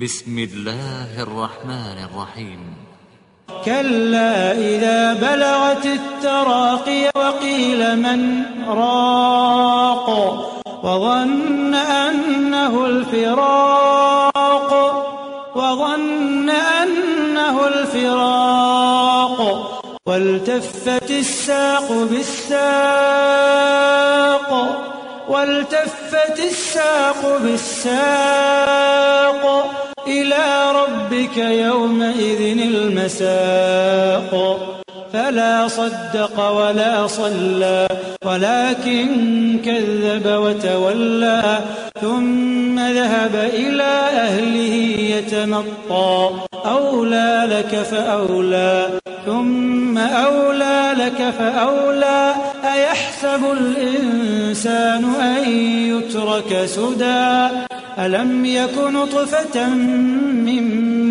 بسم الله الرحمن الرحيم. كلا إذا بلغت التراقي وقيل من راق وظن أنه الفراق وظن أنه الفراق والتفت الساق بالساق والتفت الساق بالساق ربك يومئذ المساق. فلا صدق ولا صلى ولكن كذب وتولى ثم ذهب إلى أهله يتمطى. أولى لك فأولى ثم أولى لك فأولى. أيحسب الإنسان أن يترك سدى؟ ألم يك نطفة من